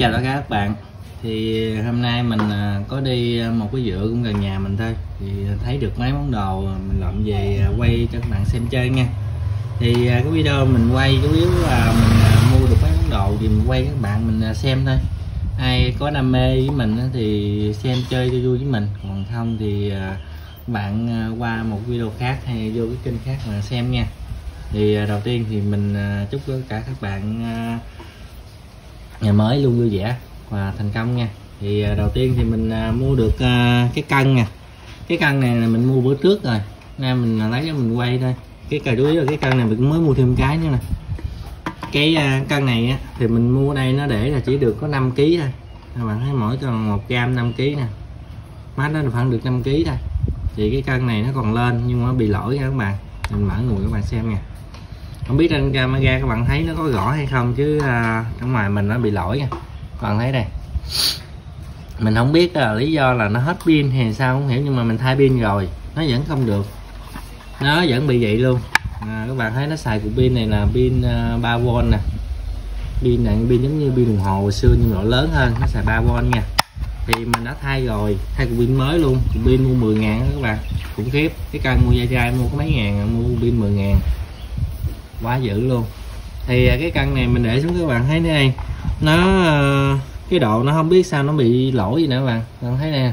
chào tất cả các bạn. Thì ờ, hôm nay mình ờ, có đi ờ, một cái dựa cũng gần nhà mình thôi. Thì thấy được mấy món đồ mình lượm về quay cho các bạn xem chơi nha. Thì cái video mình quay chủ yếu là mình mua được mấy món đồ thì mình quay các bạn mình xem thôi. Ai có đam mê với mình thì xem chơi cho vui với mình. Còn không thì bạn qua một video khác hay vô cái kênh khác mà xem nha. Thì đầu tiên thì mình chúc tất cả các bạn ngày mới luôn vui vẻ và thành công nha. Thì à, đầu tiên thì mình à, mua được à, cái cân nè, cái cân này là mình mua bữa trước rồi. Nên mình lấy cho mình quay thôi. Cái cà đuối là cái cân này mình mới mua thêm cái nữa nè. Cái cân này á, thì mình mua ở đây nó để là chỉ được có 5 kg thôi. Các bạn thấy mỗi còn một gram 5 kg nè. Mát nó khoảng được 5 kg thôi. Thì cái cân này nó còn lên nhưng mà nó bị lỗi nha các bạn. Mình mở nguồn các bạn xem nha không biết trên camera các bạn thấy nó có rõ hay không chứ à, ngoài mình nó bị lỗi nha. Các bạn thấy đây. Mình không biết là lý do là nó hết pin hay sao không hiểu nhưng mà mình thay pin rồi. Nó vẫn không được. Nó vẫn bị vậy luôn. À, các bạn thấy nó xài cục pin này là pin à, uh, 3V nè. Pin này pin giống như pin đồng hồ hồi xưa nhưng mà lớn hơn nó xài 3V nha. Thì mình đã thay rồi thay cục pin mới luôn. Cục pin mua 10 ngàn các bạn. Khủng khiếp cái cây mua dây trai mua có mấy ngàn mua pin 10 ngàn quá dữ luôn. Thì à, cái căn này mình để xuống các bạn thấy đây nó ờ, cái độ nó không biết sao nó bị lỗi gì nữa các bạn. Các bạn thấy nè.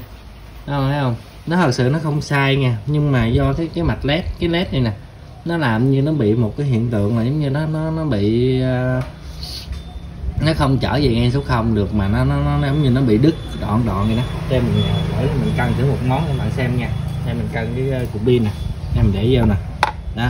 Nó thấy không? Nó thật sự nó không sai nha. Nhưng mà do cái cái mạch led cái led này nè nó làm như nó bị một cái hiện tượng là giống như nó nó nó bị uh, nó không trở về ngay số không được mà nó nó, nó giống như nó bị đứt đoạn đoạn vậy đó. Đây mình à, để mình cân thử một món cho bạn xem nha. Đây mình cân cái ờ, cục pin nè. Đây mình để vô nè. Đó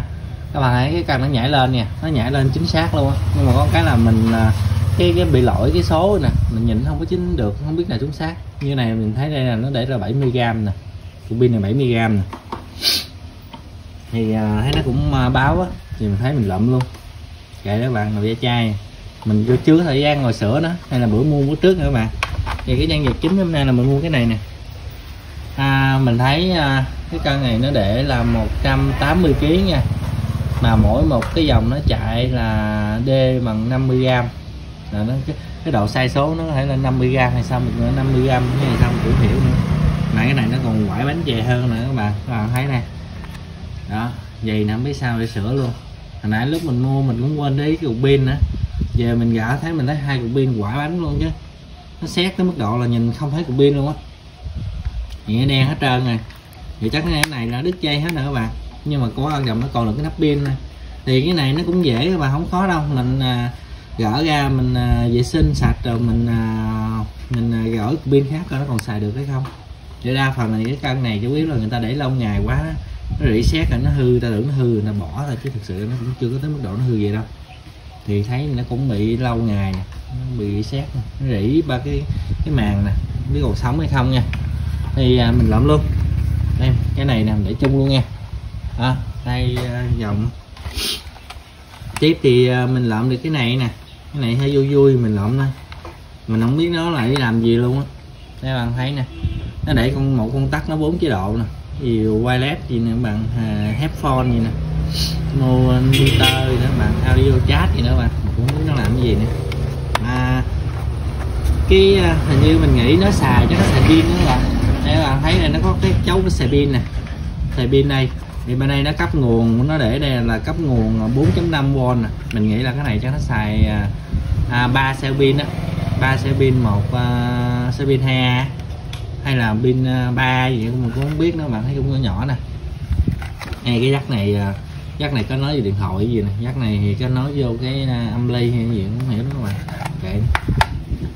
các bạn thấy cái cần nó nhảy lên nha nó nhảy lên chính xác luôn á. Nhưng mà có cái là mình à, cái cái bị lỗi cái số nè mình nhìn không có chính được không biết là chính xác. Như này mình thấy đây là nó để là 70 gram nè cục pin này 70 gram nè. Thì à, thấy nó cũng à, báo á thì mình thấy mình lụm luôn. Kệ các bạn là da chai. Mình chưa chứa thời gian ngồi sửa đó hay là bữa mua bữa trước nữa các bạn. Thì cái nhân vật chính hôm nay là mình mua cái này nè. À, mình thấy à, cái cân này nó để là 180 kg nha mà mỗi một cái dòng nó chạy là D bằng 50 g là nó cái, cái độ sai số nó có thể là 50 g hay sao mình nữa 50 g hay sao mình cũng hiểu nữa. Mà cái này nó còn quải bánh chè hơn nữa các bạn các bạn thấy nè. Đó vậy nè không biết sao để sửa luôn. Hồi nãy lúc mình mua mình cũng quên đấy cái cục pin nữa. Giờ mình gã thấy mình thấy hai cục pin quả bánh luôn chứ. Nó xét tới mức độ là nhìn không thấy cục pin luôn á. Nhẹ đen hết trơn rồi thì chắc cái này là đứt dây hết rồi các bạn nhưng mà có gầm nó còn là cái nắp pin này. thì cái này nó cũng dễ mà không khó đâu. Mình à, gỡ ra mình à, vệ sinh sạch rồi mình à, mình à, gỡ pin khác coi nó còn xài được hay không. Để đa phần này cái cân này chủ yếu là người ta để lâu ngày quá. Nó rỉ xét rồi nó hư ta tưởng nó hư người ta bỏ thôi chứ thực sự nó cũng chưa có tới mức độ nó hư vậy đâu. Thì thấy nó cũng bị lâu ngày nó bị xét nó rỉ ba cái cái màn nè biết còn sống hay không nha. Thì à, mình lượm luôn. Đây cái này nè để chung luôn nha à, đây ờ, giọng. Tiếp thì ờ, mình lượm được cái này nè. Cái này hơi vui vui mình lượm thôi. Mình không biết nó lại đi làm gì luôn á. Các bạn thấy nè. Nó để con một con tắt nó bốn chế độ nè. Gì wireless gì nè bạn à, headphone gì nè. Monitor nữa bạn audio chat gì nữa bạn. Cũng biết nó làm cái gì nữa À, cái hình như mình nghĩ nó xài cho nó xài pin nữa bạn. Đây các bạn thấy là nó có cái chấu cái xài pin nè. Xài pin đây thì bên đây nó cấp nguồn nó để đây là cấp nguồn ờ, 4.5V nè à. mình nghĩ là cái này cho nó xài ờ, à, 3 xe pin á. 3 xe pin một uh, xe pin 2A hay là pin uh, 3 gì mình cũng không biết nữa bạn thấy cũng nhỏ nhỏ nè. Hay cái dắt này uh, dắt này có nói về điện thoại gì nè dắt này thì có nói vô cái uh, âm ly hay gì cũng hiểu đó các bạn kệ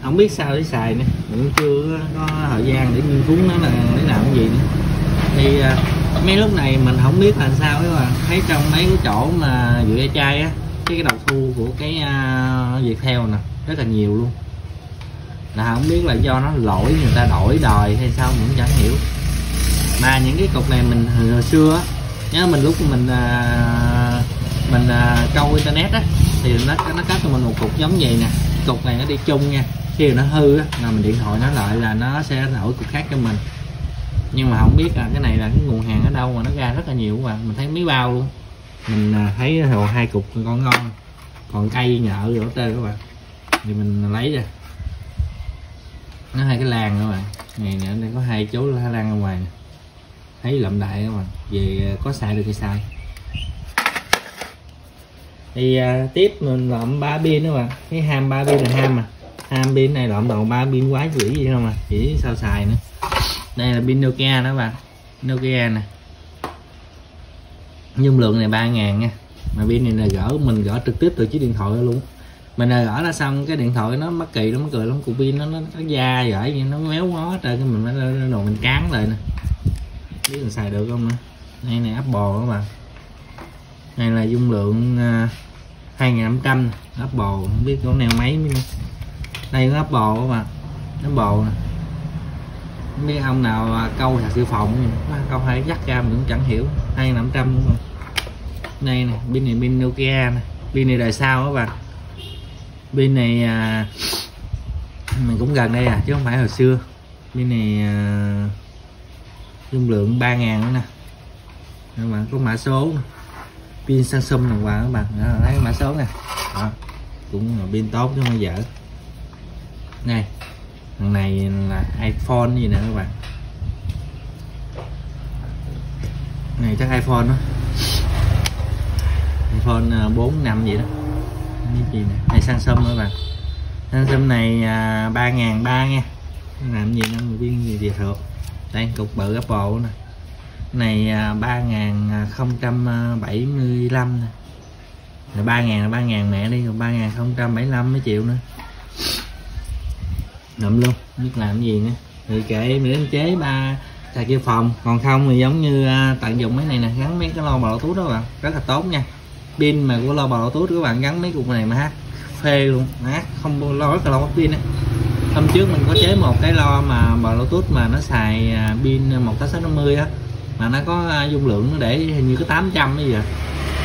không biết sao để xài nữa cũng chưa có thời gian để nghiên cứu nó là để làm cái gì nữa. Thì uh, mấy lúc này mình không biết là sao các bạn thấy trong mấy cái chỗ mà dựa chai á cái, đầu thu của cái à, uh, việt theo nè rất là nhiều luôn. Là không biết là do nó lỗi người ta đổi đời hay sao mình cũng chẳng hiểu. Mà những cái cục này mình hồi xưa á nhớ mình lúc mình uh, mình uh, câu internet á thì nó nó cắt cho mình một cục giống vậy nè. Cục này nó đi chung nha. Khi nó hư á là mình điện thoại nó lại là nó sẽ đổi cục khác cho mình nhưng mà không biết là cái này là cái nguồn hàng ở đâu mà nó ra rất là nhiều các bạn mình thấy mấy bao luôn. Mình à, thấy hồ hai cục con ngon. Còn cây nhợ rồi tê các bạn. Thì mình lấy ra. Nó hai cái lan các bạn. Này nữa đây có hai chú la lan ở ngoài nè. thấy lậm đại các bạn. Về à, có xài được thì xài. Thì à, tiếp mình lượm ba pin nữa bạn. Cái ham ba pin là ham mà ham pin này lượm đầu ba pin quá dữ gì không à. Chỉ sao xài nữa đây là pin Nokia đó bạn. Nokia nè. Dung lượng này ba ngàn nha. Mà pin này là gỡ mình gỡ trực tiếp từ chiếc điện thoại luôn. Mình là gỡ ra xong cái điện thoại nó mắc kỳ lắm mắc cười lắm. Cục pin nó nó, nó da gỡ vậy nó méo ngó hết cái mình mới đồ mình cán lại nè. Biết mình xài được không nữa. Đây này Apple các bạn. Này là dung lượng à, uh, 2500 Apple không biết có neo mấy nữa. Đây có Apple các bạn. Apple nè mấy ông nào à, câu hạt siêu phòng câu hai dắt ra mình cũng chẳng hiểu. Hai năm trăm luôn rồi nè pin này pin Nokia nè. Pin này đời sau các bạn pin này à, mình cũng gần đây à chứ không phải hồi xưa. Pin này à, dung lượng 3 ngàn nữa nè. Các bạn có mã số pin Samsung này hoàng các bạn đó, lấy mã số nè. Đó. cũng pin tốt chứ không dở. Này thằng này là iPhone gì nè các bạn. Này chắc iPhone đó iPhone à, 4 năm vậy đó. Cái gì nè? Này Samsung các bạn. Samsung này à, ba ngàn ba nha. Làm gì nó người viên gì thì thuộc đây cục bự Apple nè. Này à, à ba ngàn không trăm bảy mươi lăm nè. Ba ngàn là ba ngàn mẹ đi còn ba ngàn không trăm bảy mươi lăm mấy triệu nữa ngậm luôn biết làm gì nữa. Thì kệ mình chế ba xài kia phòng. Còn không thì giống như à, tận dụng mấy này nè gắn mấy cái lo bò túi đó bạn. Rất là tốt nha. Pin mà của lo bò túi các bạn gắn mấy cục này mà hát. Phê luôn hát không lo rất là lo mất pin á. Hôm trước mình có chế một cái lo mà bò túi mà nó xài à, pin một tám sáu năm mươi á. Mà nó có à, dung lượng nó để hình như có 800 bây giờ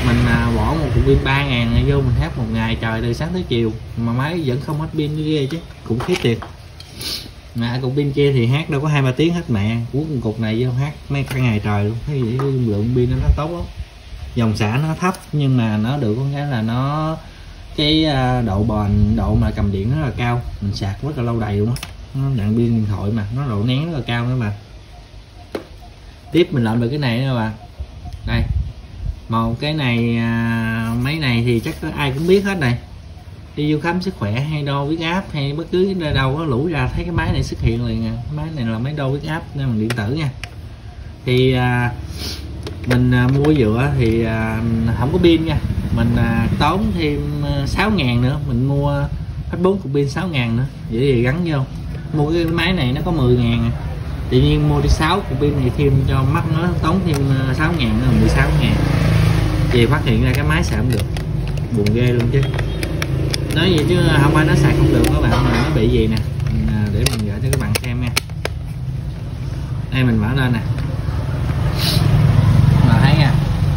mình à, bỏ một cục pin ba ngàn này vô mình hát một ngày trời từ sáng tới chiều. Mà máy vẫn không hết pin như ghê chứ cũng khí tiền mà cục pin kia thì hát đâu có hai ba tiếng hết mẹ cuốn cục này vô hát mấy cả ngày trời luôn. Thấy vậy lượng pin nó tốt lắm. Dòng xả nó thấp, nhưng mà nó được có cái là nó, cái à, độ bền, độ mà cầm điện rất là cao. Mình sạc rất là lâu đầy luôn á. Nó đạn pin điện thoại mà, nó độ nén rất là cao nữa mà. Tiếp mình làm được cái này nữa bạn đây. Một cái này máy mấy này thì chắc ai cũng biết hết này đi vô khám sức khỏe hay đo huyết áp hay bất cứ nơi đâu có lũ ra thấy cái máy này xuất hiện liền à. máy này là máy đo huyết áp nên bằng điện tử nha. Thì à, mình à, mua dựa thì à, không có pin nha. Mình à, tốn thêm à, 6 ngàn nữa. Mình mua hết 4 cục pin 6 ngàn nữa. Vậy thì gắn vô. Mua cái máy này nó có 10 ngàn à. tự nhiên mua đi 6 cục pin này thêm cho mắt nó tốn thêm à, 6 ngàn nữa 16 ngàn. Thì phát hiện ra cái máy sẽ không được. Buồn ghê luôn chứ nói gì chứ à, không qua nó xài không được các bạn mà nó bị gì nè? Mình, à, để mình gửi cho các bạn xem nha. Đây mình mở lên nè. Mà thấy nha.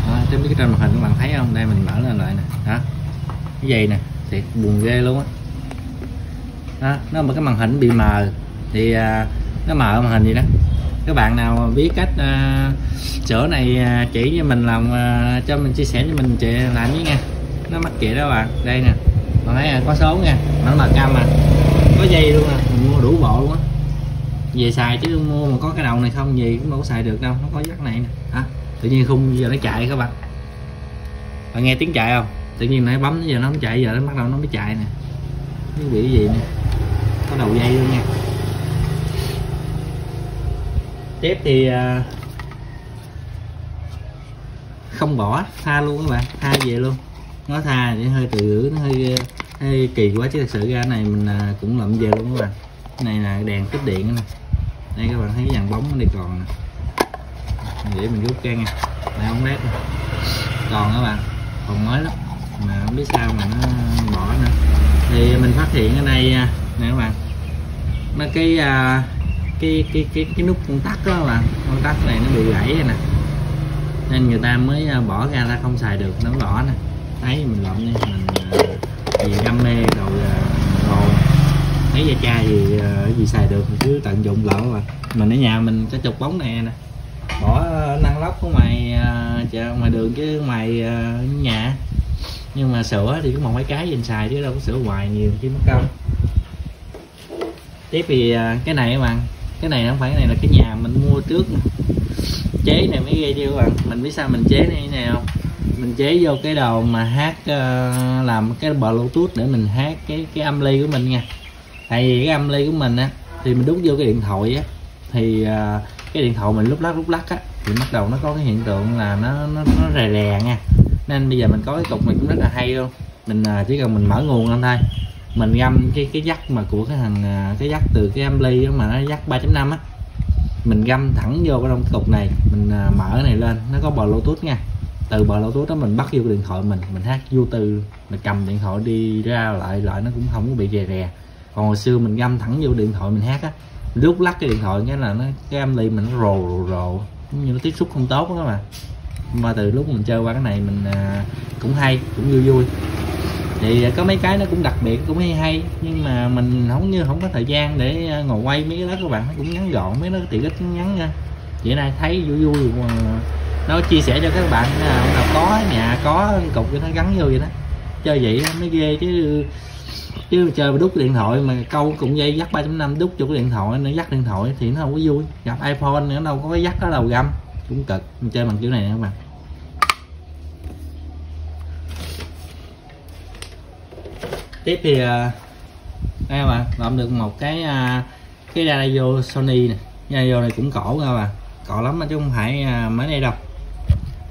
Đó, trên cái trên màn hình các bạn thấy không? Đây mình mở lên lại nè. Đó. Cái gì nè. Thiệt buồn ghê luôn á. Đó. đó nó mà cái màn hình bị mờ thì à, nó mờ màn hình gì đó. Các bạn nào biết cách à, sửa này à, chỉ cho mình làm à, cho mình chia sẻ cho mình chị làm với nha. Nó mắc kệ đó bạn. Đây nè. À, mà thấy có số nha nó là cam à có dây luôn à mình mua đủ bộ luôn á. Về xài chứ mua mà có cái đầu này không gì cũng đâu có xài được đâu, nó có dắt này nè. Hả? Tự nhiên khung giờ nó chạy các bạn. Bạn nghe tiếng chạy không? Tự nhiên nãy bấm giờ nó không chạy, giờ nó bắt đầu nó mới chạy nè. Cái bị gì nè. Có đầu dây luôn nha. Tiếp thì à, không bỏ, tha luôn các bạn, tha về luôn nó tha để hơi từ nó hơi hơi kỳ quá chứ thật sự ra này mình à, cũng lậm về luôn các bạn. Cái này là đèn tích điện nè. Đây các bạn thấy cái dàn bóng nó còn nè. Để mình rút ra nha. Đây không lép còn các bạn, còn mới lắm. Mà không biết sao mà nó bỏ nữa. Thì mình phát hiện ở đây à, nè các bạn. Nó cái à, cái cái cái cái nút công tắc đó các bạn. Công tắc này nó bị gãy rồi nè. Nên người ta mới bỏ ra, ta không xài được, nó đỏ nè thấy mình lộn nha mình à, vì đam mê rồi à, đồ thấy da chai à, thì gì xài được cứ tận dụng lỡ mà. Mình ở nhà mình có chụp bóng này nè. Bỏ năng lóc của ngoài chợ, ngoài đường chứ ngoài nhà. Nhưng mà sữa thì cũng một mấy cái dành xài chứ đâu có sữa hoài nhiều chứ mất công. Tiếp thì cái này các bạn, cái này không phải cái này là cái nhà mình mua trước chế này mới ghê chưa các bạn, mình biết sao mình chế này thế nào mình chế vô cái đầu mà hát uh, làm cái bluetooth để mình hát cái cái âm ly của mình nha. Tại vì cái âm ly của mình á thì mình đút vô cái điện thoại á thì uh, cái điện thoại mình lúc lắc lúc lắc á thì bắt đầu nó có cái hiện tượng là nó nó nó rè rè nha. Nên bây giờ mình có cái cục này cũng rất là hay luôn. Mình uh, chỉ cần mình mở nguồn lên thôi. Mình găm cái cái dắt mà của cái thằng cái dắt từ cái ampli mà nó dắt 3.5 á mình găm thẳng vô cái trong cục này mình uh, mở cái này lên. Nó có bluetooth nha từ bluetooth đó mình bắt vô cái điện thoại mình mình hát vô từ mình cầm điện thoại đi ra lại lại nó cũng không có bị rè rè. Còn hồi xưa mình găm thẳng vô điện thoại mình hát á lúc lắc cái điện thoại cái là nó cái âm ly mình nó rồ rồ rồ như nó tiếp xúc không tốt đó mà, mà từ lúc mình chơi qua cái này mình à, cũng hay cũng vui vui. Thì có mấy cái nó cũng đặc biệt cũng hay hay nhưng mà mình không như không có thời gian để à, ngồi quay mấy cái đó các bạn nó cũng ngắn gọn mấy nó tiện ích ngắn nha. Vậy này thấy vui vui mà nó chia sẻ cho các bạn nào, nào có nhà có cục cho nó gắn vô vậy đó. Chơi vậy mới ghê chứ chứ chơi mà đút điện thoại mà câu cũng dây dắt 3.5 đút cho cái điện thoại nó dắt điện thoại thì nó không có vui. Gặp iPhone nữa đâu có cái dắt đó đầu găm. Cũng cực mình chơi bằng kiểu này các bạn. Tiếp thì à, đây các bạn làm được một cái à, cái radio Sony này radio này cũng cổ các bạn cổ lắm chứ không phải à, máy mới đây đâu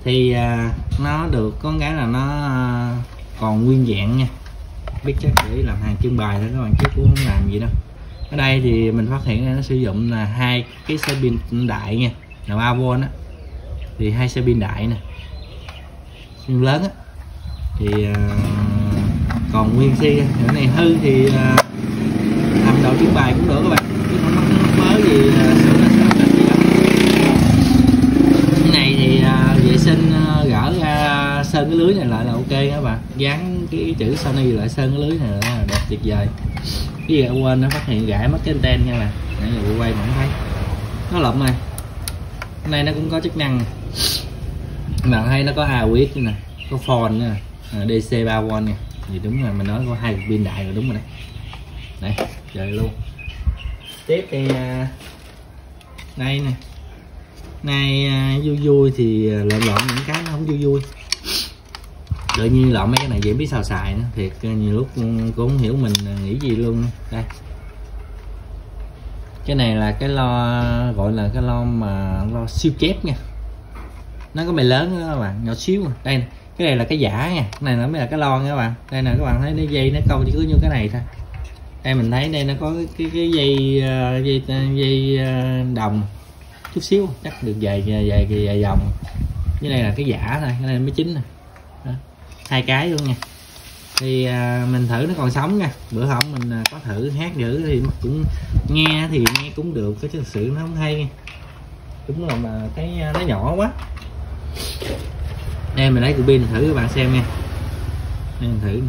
thì à, nó được có cái là nó à, còn nguyên dạng nha. Biết chắc để làm hàng trưng bày thôi các bạn chứ cũng không làm gì đâu. Ở đây thì mình phát hiện nó sử dụng là hai cái xe pin đại nha là 3V á thì hai xe pin đại nè. Pin lớn á. Thì uh, còn nguyên si cái này hư thì uh, làm đồ trưng bày cũng được các bạn. Chứ không có mới gì uh, sửa là sửa cái này thì uh, vệ sinh ờ, gỡ ra sơn cái lưới này lại là ok các bạn. Dán cái chữ Sony lại sơn cái lưới này là đẹp tuyệt vời. Cái gì quên, nó phát hiện gãi mất cái anten nha bạn. Nãy giờ quay mà không thấy. Nó lộn này. Cái này nó cũng có chức năng. Bạn thấy nó có AUX nè, có phone nè à, DC 3V nè. Thì đúng là mình nói có hai pin đại rồi đúng rồi đấy. Đây trời luôn. Tiếp thì này nè nay à, vui vui thì à, lộn lộn những cái nó không vui vui. Tự nhiên lộn mấy cái này dễ biết sao xài nữa thiệt à, nhiều lúc ừ, cũng không hiểu mình à, nghĩ gì luôn. Đây. Cái này là cái lo gọi là cái lo mà lo siêu chép nha. Nó có bề lớn đó các bạn nhỏ xíu đây cái này là cái giả nha. Cái này nó mới là cái lo nha các bạn. Đây nè các bạn thấy nó dây nó câu chỉ có như cái này thôi. Đây mình thấy đây nó có cái cái dây uh, dây dây uh, đồng chút xíu chắc được vài vài vài, dòng. Vòng cái này là cái giả thôi cái này mới chính nè. Hai cái luôn nha. Thì à, mình thử nó còn sống nha. Bữa hôm mình à, có thử hát thử thì cũng nghe thì nghe cũng được cái thực sự nó không hay nha. Đúng là mà cái nó à, nhỏ quá. Đây mình lấy cục pin thử các bạn xem nha. Đây mình thử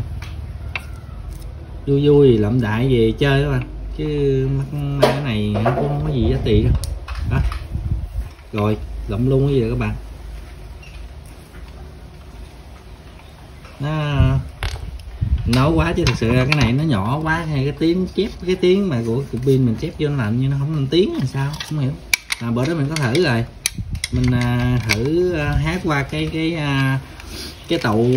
vui vui lậm đại về chơi các bạn. Chứ mắt cái này nó cũng không có gì giá trị đâu. Đó rồi rộng luôn cái gì các bạn? Nó nói quá chứ thực sự ra cái này nó nhỏ quá hay cái tiếng chép cái tiếng mà của cục pin mình chép vô nó làm như nó không lên tiếng là sao không hiểu. À, bữa đó mình có thử rồi. Mình à, thử à, hát qua cái cái à, cái tụ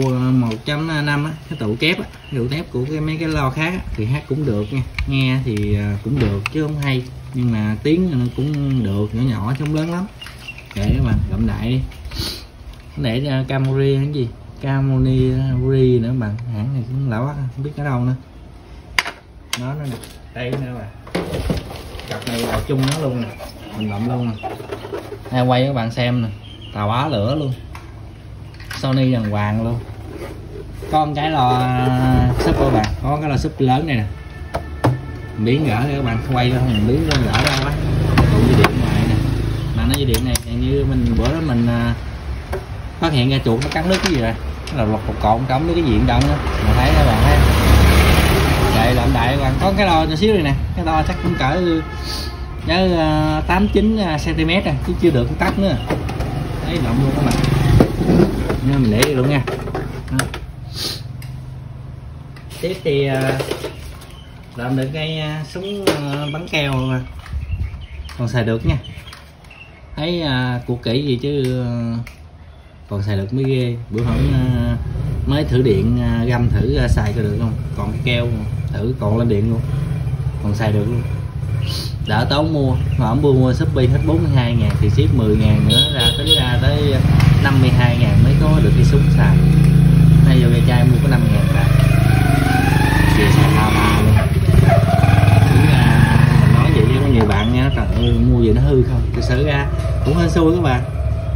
1.5 á cái tụ kép á tụ kép của cái mấy cái lo khác á, thì hát cũng được nha. Nghe thì à, cũng được chứ không hay nhưng mà tiếng nó cũng được nhỏ nhỏ chứ không lớn lắm để các bạn gặm đại đi để uh, à, Camry cái gì? Camoni à, Ri nữa bạn hãng này cũng lão không biết ở đâu nữa. Nó nó đây nữa bạn cặp này là chung nó luôn nè. Mình gặm luôn nè. Ai quay các bạn xem nè. Tàu á lửa luôn. Sony dần hoàng luôn. Con cái lò súp các bạn. Có cái lò súp lớn này nè. Biến gỡ các bạn. Quay ra mình biến gỡ ra quá. Cũng như điện nó dây điện này như mình bữa đó mình à, phát hiện ra chuột nó cắn nước cái gì rồi? Là lột một cọng cắm với cái diện động đó mà thấy các bạn thấy vậy làm đại các bạn. Có cái đo nhỏ xíu này nè cái đo chắc cũng cỡ nhớ à, tám chín à, cm à, chứ chưa được cái tắt nữa. Thấy động luôn các bạn. Nên mình để luôn nha. Đó. tiếp thì làm được cái súng bắn keo mà. Còn xài được nha thấy à, cuộc kỹ gì chứ à, còn xài được mới ghê. Bữa hôm à, mới thử điện à, găm thử à, xài cho được không? Còn cái keo thử còn lên điện luôn. Còn xài được luôn. Đỡ tốn mua. Mà ông mua mua shopee hết 42 ngàn thì ship 10 ngàn nữa ra tính ra tới 52 ngàn mới có được cái súng xài. Nay vô cái chai mua có 5 ngàn bạc về xài lao ba luôn Tính ra mình nói vậy chứ có nhiều bạn nha trời ơi mua gì nó hư không? Thực sự ra cũng hên xui các bạn.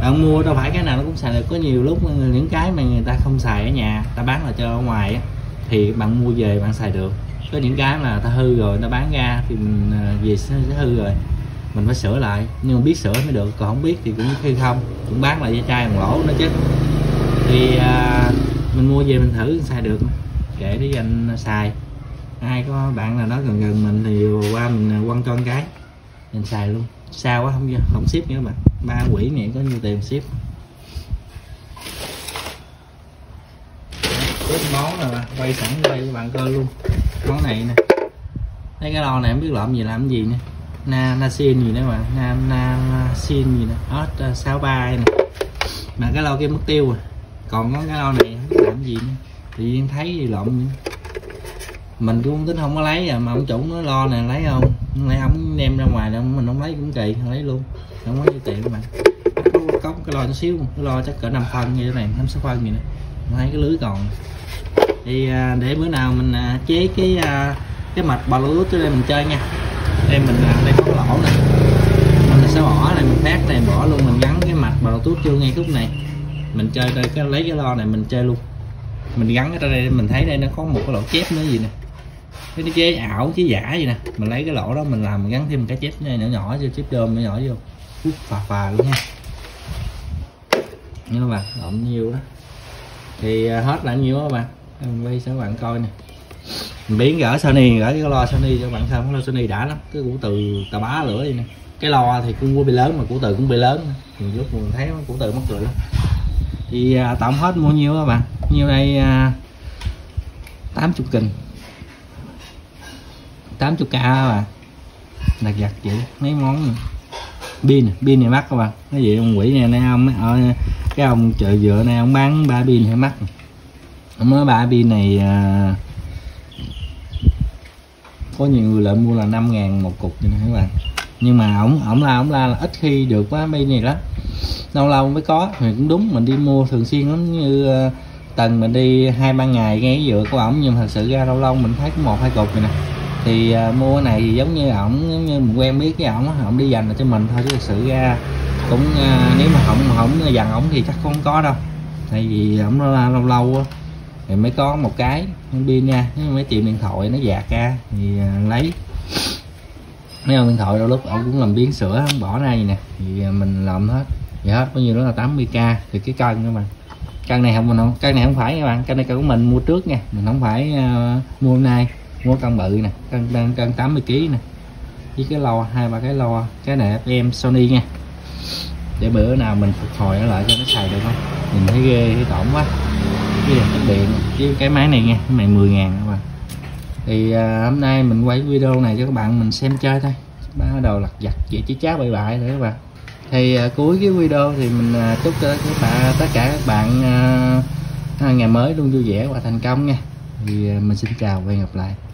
Bạn mua đâu phải cái nào nó cũng xài được. Có nhiều lúc những cái mà người ta không xài ở nhà ta bán là cho ở ngoài á, thì bạn mua về bạn xài được. Có những cái mà ta hư rồi nó bán ra thì mình à, về sẽ hư rồi. Mình phải sửa lại. Nhưng mà biết sửa mới được còn không biết thì cũng khi không. Cũng bán lại cho chai bằng lỗ nó chết thì à, mình mua về mình thử xài được. Kể để anh xài. Ai có bạn nào đó gần gần mình thì qua mình à, quăng cho cái. Mình xài luôn sao quá, không không ship nữa mà. Ba quỷ này có nhiêu tiền ship? Tiếp món rồi quay sẵn, quay cho bạn coi luôn. Món này nè. Thấy cái lon này không biết lộn gì, làm gì nè na na xin gì nữa mà. Na na xin gì nè hết à, sáu ba nè. Mà cái lo kia mất tiêu rồi. Còn có cái lo này không biết làm gì nữa. Tự nhiên thấy gì lộn nữa. mình cũng tính, không có lấy à mà ông chủ nói lo nè, lấy không? Nay ông đem ra ngoài đâu mình không lấy cũng kỳ không lấy luôn. Không có nhiêu tiền mà. Có, có cái lo chút xíu cái lo chắc cỡ 5 phân như thế này năm sáu phân gì nè hai cái lưới còn. Thì à, để bữa nào mình à, chế cái à, cái mạch bao lúa tới đây mình chơi nha. Đây mình đây có lỗ này mình sẽ bỏ này mình phát này bỏ luôn mình gắn cái mạch bluetooth vô ngay khúc này. Mình chơi đây cái lấy cái lo này mình chơi luôn. Mình gắn ở đây mình thấy đây nó có một cái lỗ chép nữa gì nè cái nó chế ảo chế giả vậy nè. Mình lấy cái lỗ đó mình làm mình gắn thêm một cái chép này nhỏ nhỏ cho chép đơm nhỏ nhỏ vô. Út, phà phà luôn nha. Nha các bạn lộn nhiều đó. Thì à, hết là nhiêu các bạn quay cho các bạn coi nè. Mình biến gỡ Sony gỡ cái lo Sony cho bạn xem. Cái lo Sony đã lắm. Cái củ từ tà bá lửa vậy nè. Cái lo thì cũng bị lớn mà củ từ cũng bị lớn. Thì lúc mình thấy củ từ mất cười lắm thì à, tổng hết mua nhiêu các bạn nhiêu đây à, 80 kình 80 k các bạn đặt giặt vậy mấy món này. pin à? pin này mắc các bạn cái gì ông quỷ này nay ông ở cái ông chợ dựa này ông bán ba pin hay mắc. Ông nói ba pin này à, có nhiều người lại mua là 5 ngàn một cục vậy các bạn. Nhưng mà ổng ổng la ổng la là ít khi được quá pin này lắm. Lâu lâu mới có thì cũng đúng mình đi mua thường xuyên lắm. Như ờ, mình đi hai ba ngày ngay cái dựa của ổng nhưng thật sự ra lâu lâu mình thấy có một hai cục này nè thì uh, mua cái này thì giống như ổng giống như mình quen biết với ổng ổng đi dành cho mình thôi chứ thật sự ra cũng uh, nếu mà không không dằn ổng thì chắc không có đâu. Tại vì ổng lâu lâu, lâu thì mới có một cái pin nha nếu mấy tiệm điện thoại nó dạt ra thì uh, lấy. Mấy ông điện thoại đôi lúc ổng cũng làm biến sửa không bỏ ra gì nè. Thì uh, mình làm hết vậy hết bao nhiêu đó là 80k thì cái cân các bạn cân này không mình không cân này không phải các bạn cân này cân của mình mua trước nha mình không phải uh, mua hôm nay mua cân bự nè cân cân, cân 80 kg nè. Với cái lo hai ba cái lo cái này em Sony nha. Để bữa nào mình phục hồi nó lại cho nó xài được không? Mình thấy ghê thấy tổn quá. Cái này cái điện với cái máy này nha cái này 10 ngàn các bạn thì à, hôm nay mình quay video này cho các bạn mình xem chơi thôi. Bắt đầu lặt vặt chị chỉ cháo bậy bại nữa các bạn. Thì à, cuối cái video thì mình à, chúc cho các bạn tất cả các bạn à, ngày mới luôn vui vẻ và thành công nha. Thì à, mình xin chào và hẹn gặp lại.